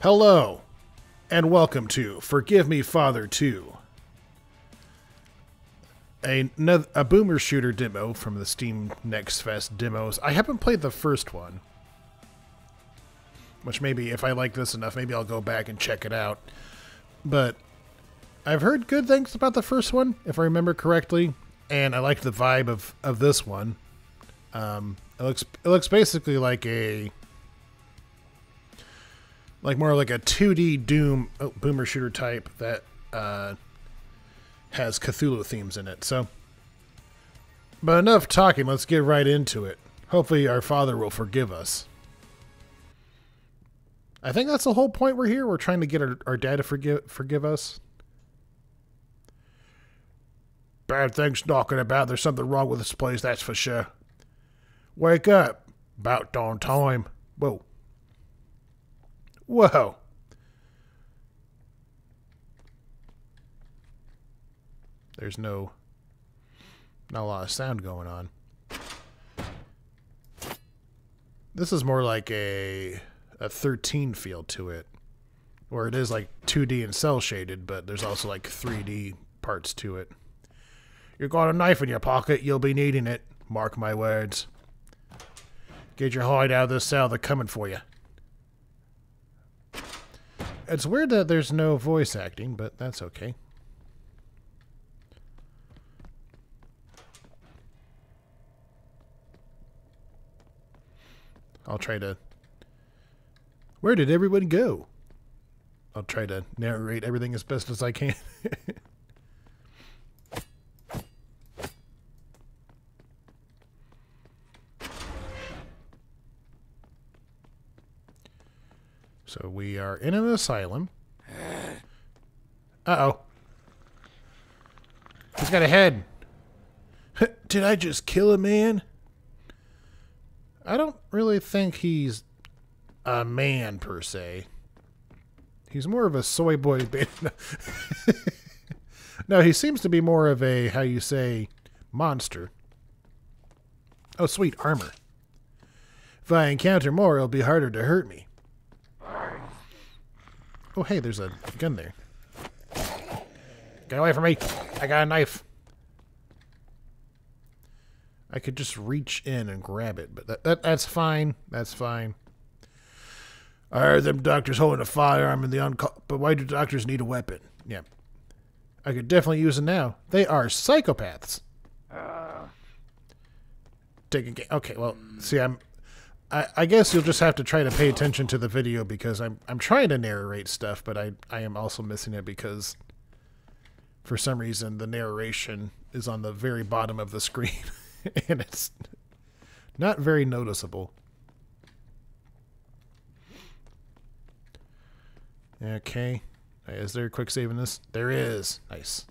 Hello, and welcome to Forgive Me Father 2. A, a boomer shooter demo from the Steam Next Fest demos. I haven't played the first one. Which maybe, if I like this enough, maybe I'll go back and check it out. But I've heard good things about the first one, if I remember correctly, and I liked the vibe of, of this one. Um, it looks it looks basically like a like more like a 2D Doom oh, boomer shooter type that uh, has Cthulhu themes in it. So, but enough talking. Let's get right into it. Hopefully, our father will forgive us. I think that's the whole point we're here. We're trying to get our, our dad to forgive forgive us. Bad things knocking about. There's something wrong with this place, that's for sure. Wake up. About darn time. Whoa. Whoa. There's no not a lot of sound going on. This is more like a a 13 feel to it. Where it is like 2D and cel shaded, but there's also like 3D parts to it. You got a knife in your pocket, you'll be needing it. Mark my words. Get your hide out of this cell, they're coming for you. It's weird that there's no voice acting, but that's okay. I'll try to... Where did everyone go? I'll try to narrate everything as best as I can. so we are in an asylum. Uh-oh. He's got a head. Did I just kill a man? I don't really think he's a man per se. He's more of a soy boy. no, he seems to be more of a, how you say, monster. Oh, sweet armor. If I encounter more, it'll be harder to hurt me. Oh, hey, there's a gun there. Get away from me. I got a knife. I could just reach in and grab it, but that, that that's fine. That's fine. I heard them doctors holding a firearm in the uncall, but why do doctors need a weapon? Yeah. I could definitely use it now. They are psychopaths. Uh. Taking okay, well, see, I'm. I, I guess you'll just have to try to pay attention to the video because I'm I'm trying to narrate stuff, but I I am also missing it because for some reason the narration is on the very bottom of the screen and it's not very noticeable. Okay. Is there a quick save in this? There is. Nice.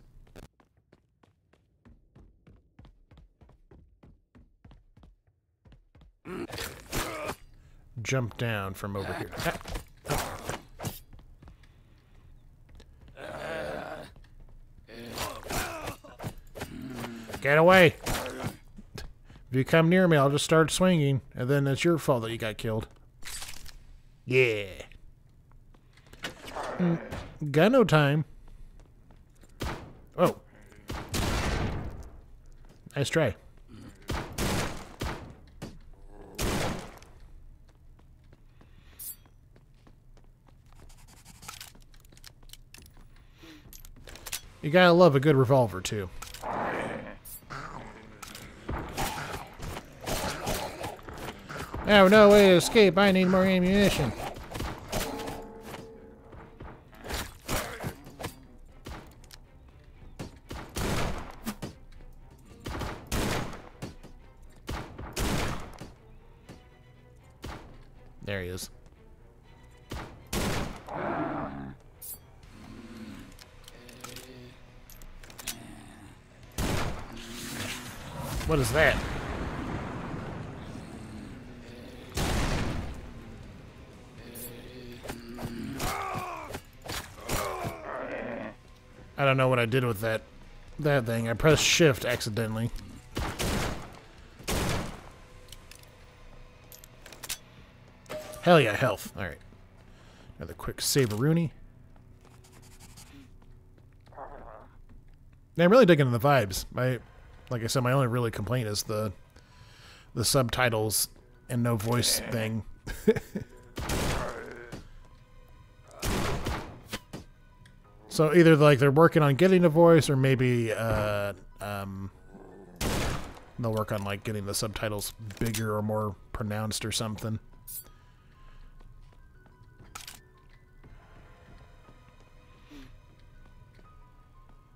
Jump down from over here. Get away! If you come near me, I'll just start swinging, and then it's your fault that you got killed. Yeah. Mm, got no time. Oh. Nice try. You gotta love a good revolver, too. Oh, no way to escape. I need more ammunition. There he is. What is that? I don't know what I did with that that thing. I pressed shift accidentally. Hell yeah, health. Alright. Another quick save-a-rooney. I'm really digging in the vibes. My, like I said, my only really complaint is the the subtitles and no voice thing. so either like they're working on getting a voice, or maybe uh, um, they'll work on like getting the subtitles bigger or more pronounced or something.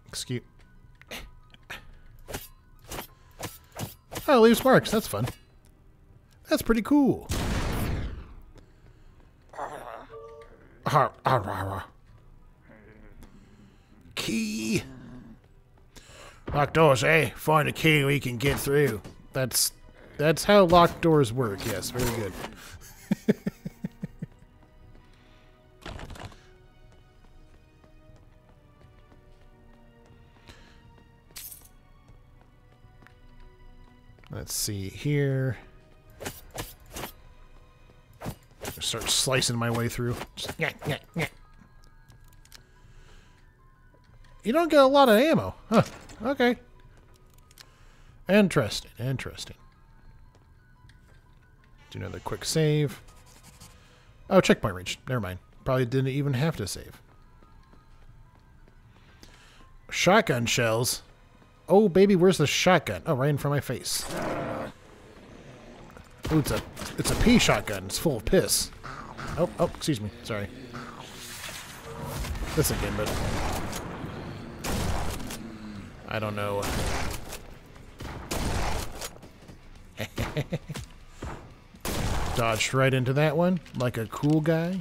Excuse. Oh, it leaves marks. That's fun. That's pretty cool. Key. Locked doors, eh? Find a key we can get through. That's that's how locked doors work. Yes, very good. Let's see here. Start slicing my way through. Just. You don't get a lot of ammo. Huh. Okay. Interesting. Interesting. Do another quick save. Oh, checkpoint reached. Never mind. Probably didn't even have to save. Shotgun shells. Oh, baby, where's the shotgun? Oh, right in front of my face. Oh, it's a, it's a pea shotgun. It's full of piss. Oh, oh, excuse me. Sorry. This again, but... I don't know. Dodged right into that one, like a cool guy.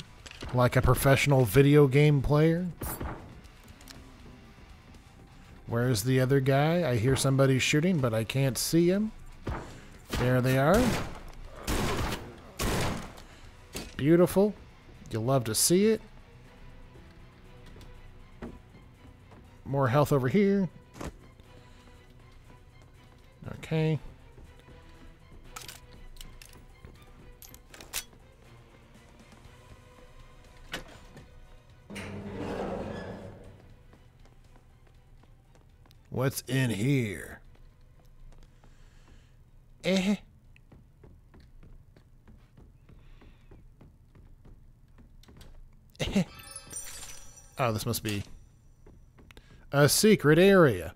Like a professional video game player. Where's the other guy? I hear somebody shooting, but I can't see him. There they are. Beautiful. You'll love to see it. More health over here. Okay. What's in here? Eh. eh. oh, this must be a secret area.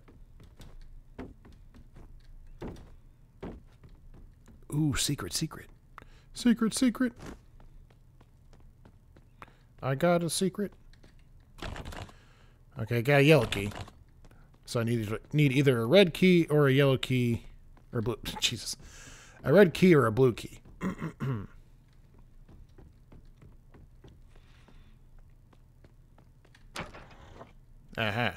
Ooh, secret, secret. Secret, secret. I got a secret. Okay, got a yellow key. So I need need either a red key or a yellow key or blue. Jesus, a red key or a blue key. Uh-huh.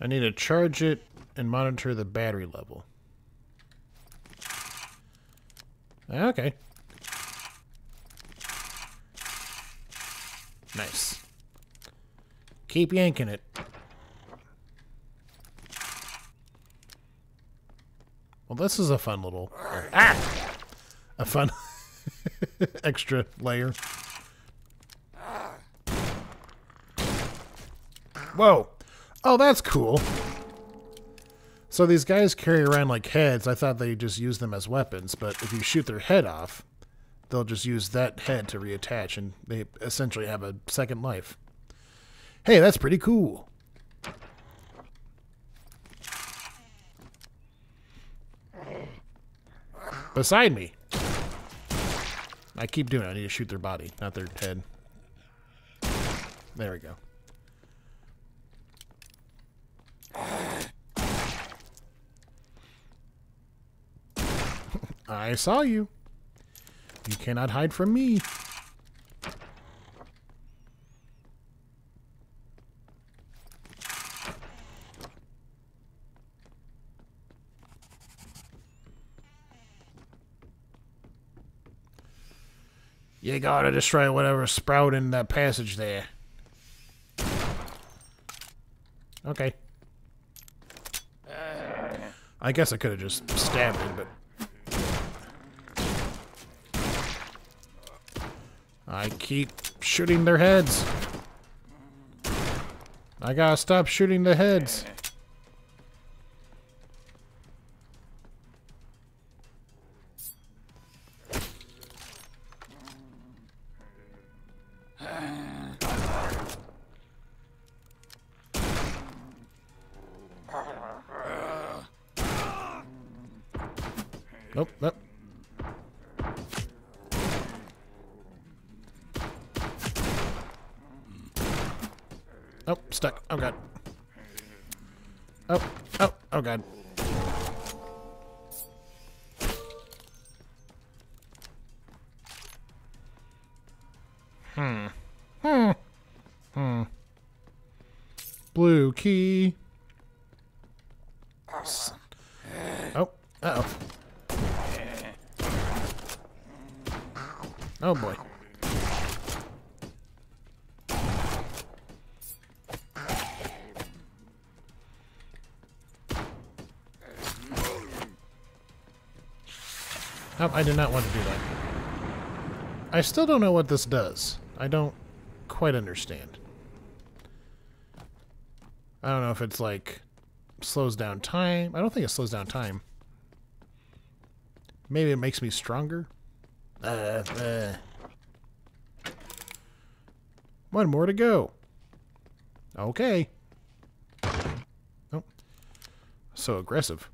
I need to charge it and monitor the battery level. Okay. Nice. Keep yanking it. Well, this is a fun little... Ah! A fun extra layer. Whoa. Oh, that's cool. So these guys carry around like heads. I thought they just use them as weapons, but if you shoot their head off, they'll just use that head to reattach, and they essentially have a second life. Hey, that's pretty cool. Beside me. I keep doing it. I need to shoot their body, not their head. There we go. I saw you. You cannot hide from me. You gotta destroy whatever sprout in that passage there. Okay. I guess I could have just stabbed it, but... I keep shooting their heads. I gotta stop shooting the heads. Oh, stuck. Oh, God. Oh, oh, oh, God. Did not want to do that. I still don't know what this does. I don't quite understand. I don't know if it's like slows down time. I don't think it slows down time. Maybe it makes me stronger. Uh, uh. One more to go. Okay. Oh. So aggressive.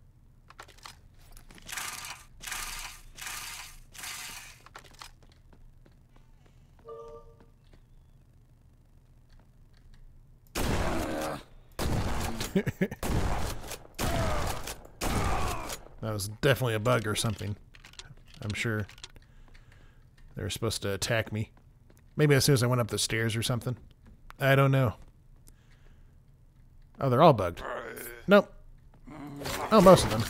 that was definitely a bug or something. I'm sure. They were supposed to attack me. Maybe as soon as I went up the stairs or something. I don't know. Oh, they're all bugged. Nope. Oh, most of them.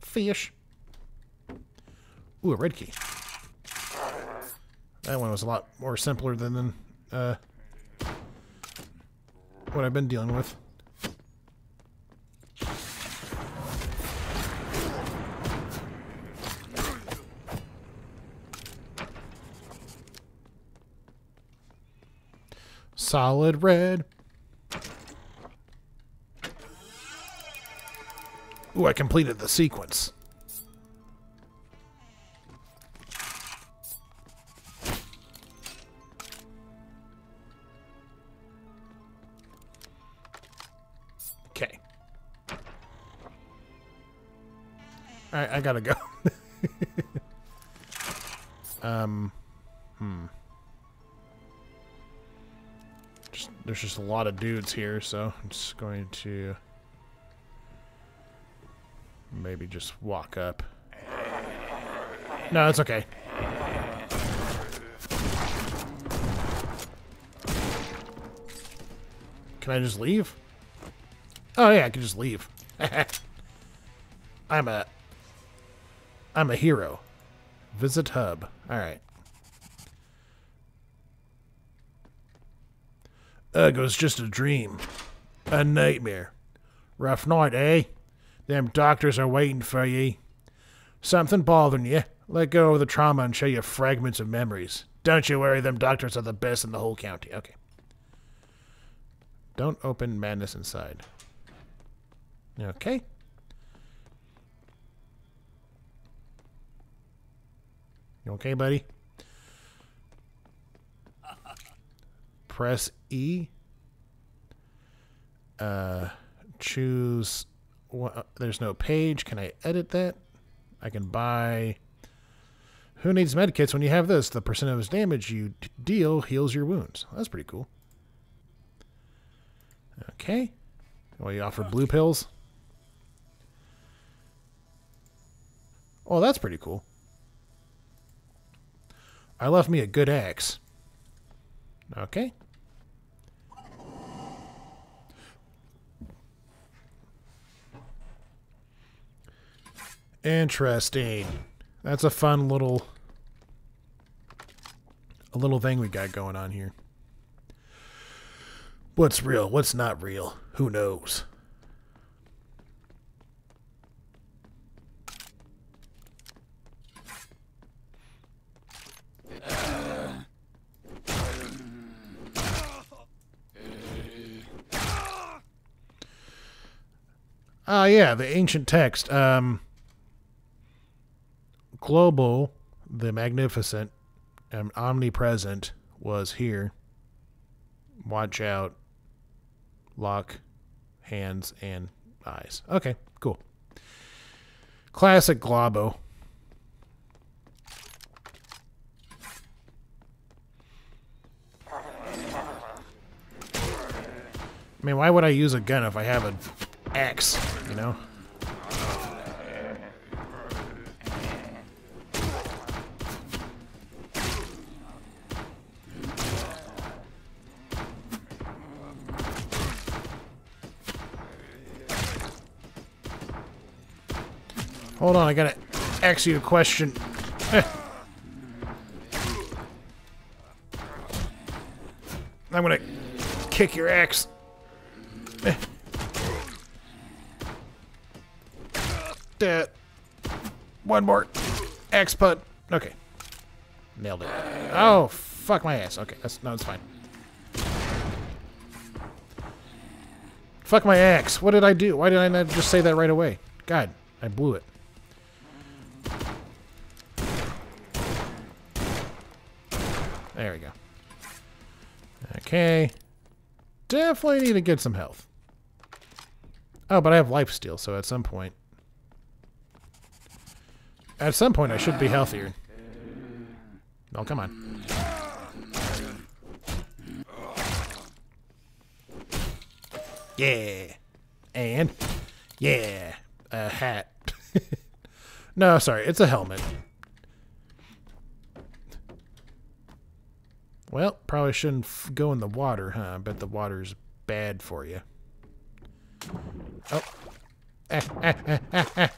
Fish. Ooh, a red key. That one was a lot more simpler than uh, what I've been dealing with. Solid red. Ooh, I completed the sequence. Gotta go. um, hmm. Just, there's just a lot of dudes here, so I'm just going to maybe just walk up. No, it's okay. Can I just leave? Oh yeah, I can just leave. I'm a I'm a hero. Visit hub. Alright. Ugh, it was just a dream. A nightmare. Rough night, eh? Them doctors are waiting for ye. Something bothering ye. Let go of the trauma and show you fragments of memories. Don't you worry, them doctors are the best in the whole county. Okay. Don't open madness inside. Okay. Okay, buddy? Press E. Uh, choose. There's no page. Can I edit that? I can buy. Who needs medkits when you have this? The percent of damage you deal heals your wounds. That's pretty cool. Okay. Well, you offer blue pills. Oh, that's pretty cool. I left me a good axe. Okay. Interesting. That's a fun little a little thing we got going on here. What's real? What's not real? Who knows? Ah, uh, yeah, the ancient text. Um, Glorbo, the magnificent, and omnipresent was here. Watch out. Lock hands and eyes. Okay, cool. Classic Glorbo. I mean, why would I use a gun if I have an axe, you know? Hold on, I gotta ask you a question. I'm gonna kick your axe. One more. X put. Okay. Nailed it. Oh, fuck my ass. Okay, that's no, it's fine. Fuck my axe. What did I do? Why did I not just say that right away? God, I blew it. There we go. Okay. Definitely need to get some health. Oh, but I have life steal, so at some point... At some point, I should be healthier. Oh, come on. Yeah. And? Yeah. A hat. no, sorry. It's a helmet. Well, probably shouldn't go in the water, huh? I bet the water's bad for you. Oh. Eh, eh, eh.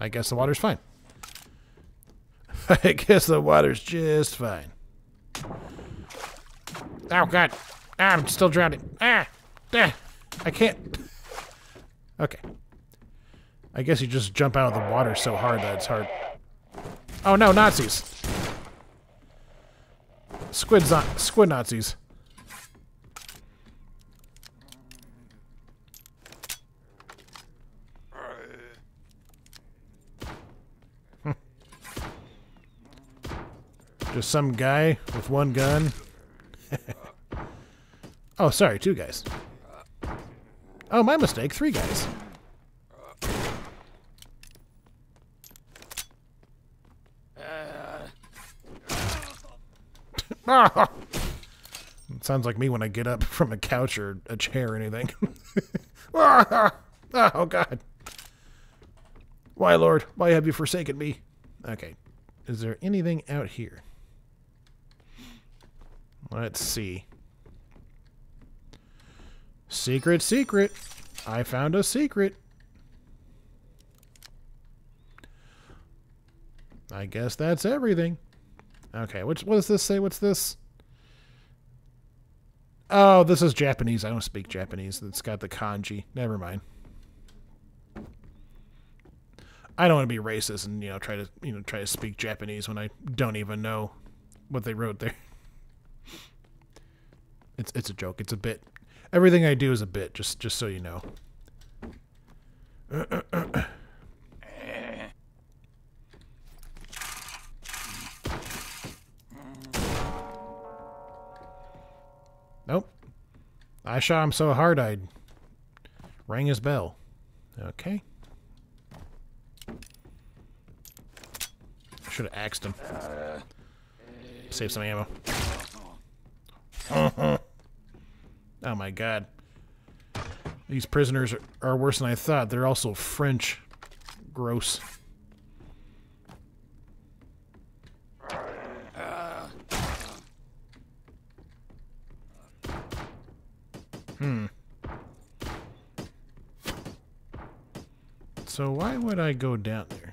I guess the water's fine. I guess the water's just fine. Oh, God. Ah, I'm still drowning. Ah! Ah! I can't. Okay. I guess you just jump out of the water so hard that it's hard. Oh, no, Nazis! Squid, squid Nazis. Just some guy with one gun. oh, sorry, two guys. Oh, my mistake, three guys. it sounds like me when I get up from a couch or a chair or anything. oh, God. Why, Lord? Why have you forsaken me? Okay. Is there anything out here? Let's see. Secret, secret. I found a secret. I guess that's everything. Okay, which what does this say? What's this? Oh, this is Japanese. I don't speak Japanese. It's got the kanji. Never mind. I don't want to be racist and you know try to you know try to speak Japanese when I don't even know what they wrote there. It's it's a joke. It's a bit. Everything I do is a bit. Just just so you know. nope. I shot him so hard I rang his bell. Okay. Should have axed him. Save some ammo. Oh my god. These prisoners are, worse than I thought. They're also French. Gross. Hmm. So why would I go down there?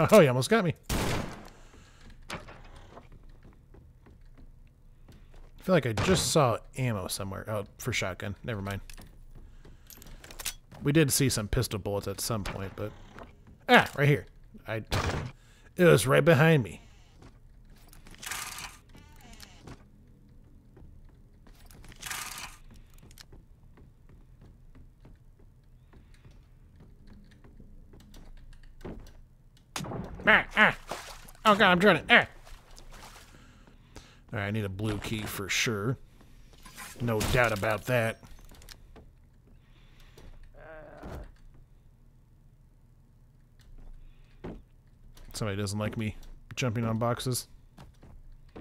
Oh, he almost got me. I feel like I just saw ammo somewhere. Oh, for shotgun. Never mind. We did see some pistol bullets at some point, but... Ah, right here. I... It was right behind me. Ah, ah. Oh god, I'm drowning. Ah. Alright, I need a blue key for sure. No doubt about that. Somebody doesn't like me jumping on boxes. I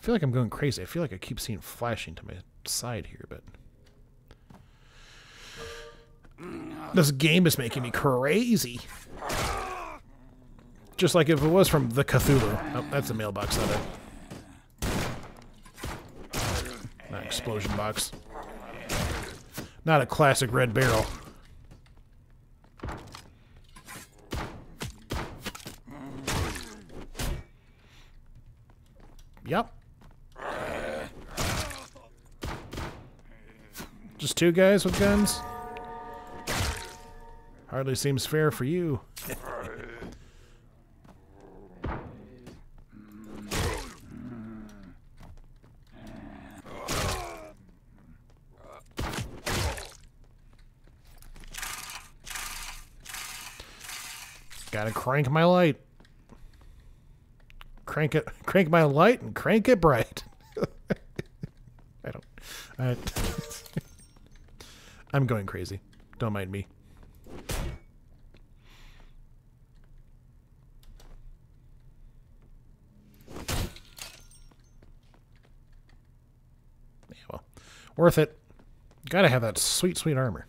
feel like I'm going crazy. I feel like I keep seeing flashing to my side here, but... This game is making me crazy. Just like if it was from the Cthulhu. Oh, that's a mailbox, not a... Not explosion box. Not a classic red barrel. Yep. Just two guys with guns? Hardly seems fair for you. Gotta crank my light. Crank it, crank my light and crank it bright. I don't. I, I'm going crazy. Don't mind me. Yeah, well, worth it. Gotta have that sweet, sweet armor.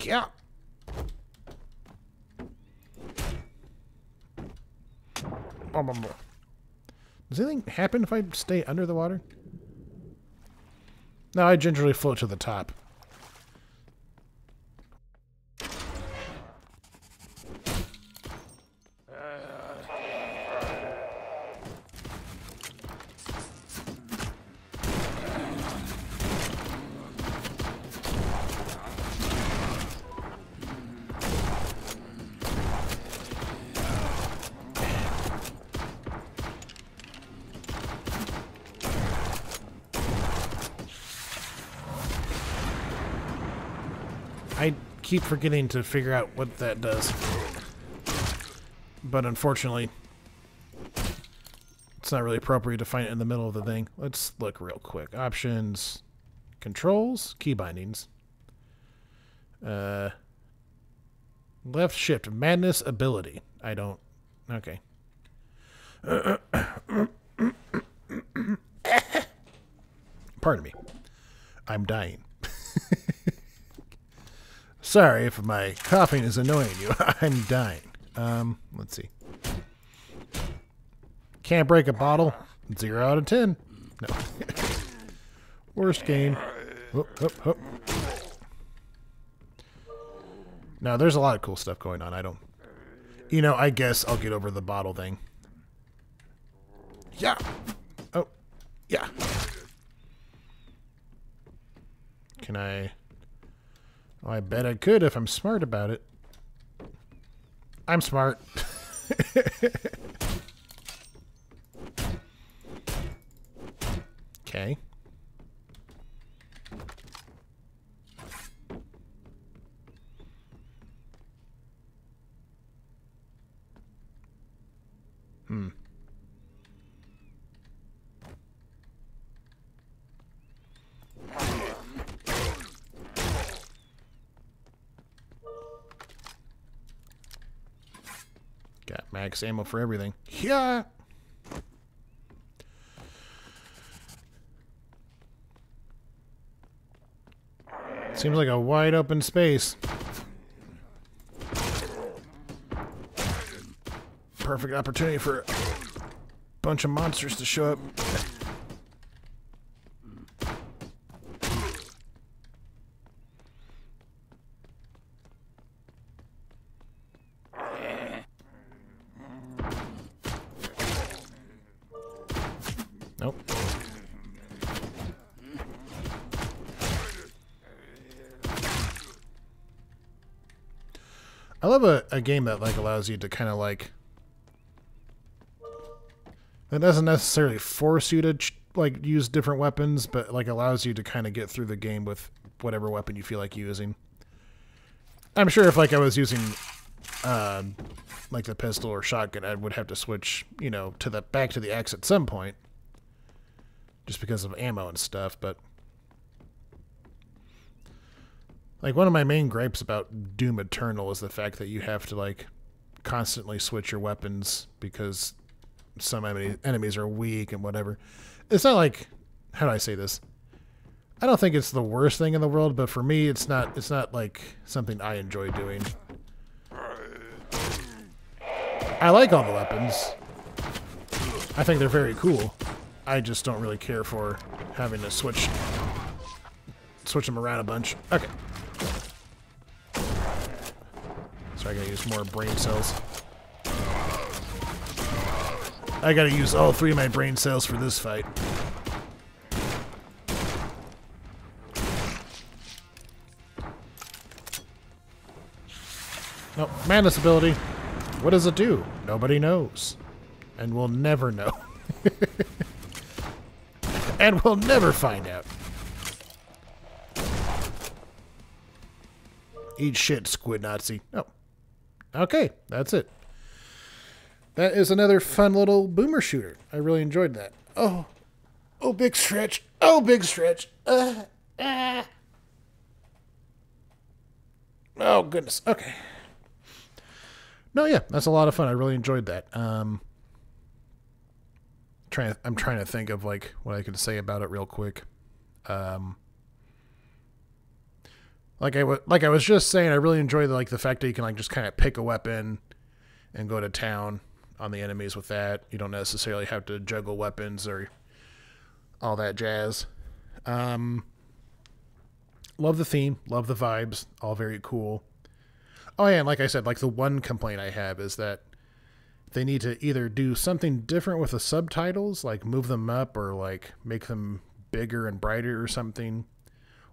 Yeah. Does anything happen if I stay under the water? No, I gingerly float to the top. Keep forgetting to figure out what that does. But unfortunately, it's not really appropriate to find it in the middle of the thing. Let's look real quick. Options, controls, key bindings. Uh, left shift, madness ability. I don't. Okay. Pardon me. I'm dying. Sorry if my coughing is annoying you. I'm dying. Um, let's see. Can't break a bottle. Zero out of ten. No. Worst game. Whoop, whoop, whoop. No, there's a lot of cool stuff going on. I don't... You know, I guess I'll get over the bottle thing. Yeah. Oh. Yeah. Can I... Oh, I bet I could if I'm smart about it. I'm smart. okay. Hmm. Got max ammo for everything. Yeah. Seems like a wide open space. Perfect opportunity for a bunch of monsters to show up. I love a, a game that like allows you to kind of like it doesn't necessarily force you to like use different weapons, but like allows you to kind of get through the game with whatever weapon you feel like using. I'm sure if like I was using uh, like the pistol or shotgun, I would have to switch, you know, to the back to the axe at some point, just because of ammo and stuff. But like one of my main gripes about Doom Eternal is the fact that you have to like constantly switch your weapons because some enemies are weak and whatever. It's not like how do I say this? I don't think it's the worst thing in the world, but for me, it's not. It's not like something I enjoy doing. I like all the weapons. I think they're very cool. I just don't really care for having to switch switch them around a bunch. Okay. So I gotta use more brain cells. I gotta use all three of my brain cells for this fight. No, madness ability. What does it do? Nobody knows. And we'll never know. and we'll never find out. Eat shit, Squid Nazi. Oh. Okay, that's it. That is another fun little boomer shooter. I really enjoyed that. Oh. Oh, big stretch. Oh, big stretch. Uh, uh. Oh, goodness. Okay. No, yeah, that's a lot of fun. I really enjoyed that. Um, trying, I'm trying to think of like what I could say about it real quick. Um, like I w- like I was just saying, I really enjoy the, like the fact that you can like just kind of pick a weapon and go to town on the enemies with that. You don't necessarily have to juggle weapons or all that jazz. Um, love the theme, love the vibes, all very cool. Oh yeah, and like I said, like the one complaint I have is that they need to either do something different with the subtitles, like move them up or like make them bigger and brighter or something,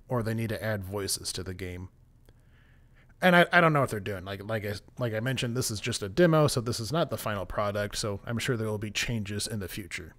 or they need to add voices to the game. And I, I don't know what they're doing. Like like I like I mentioned, this is just a demo, so this is not the final product. So I'm sure there will be changes in the future.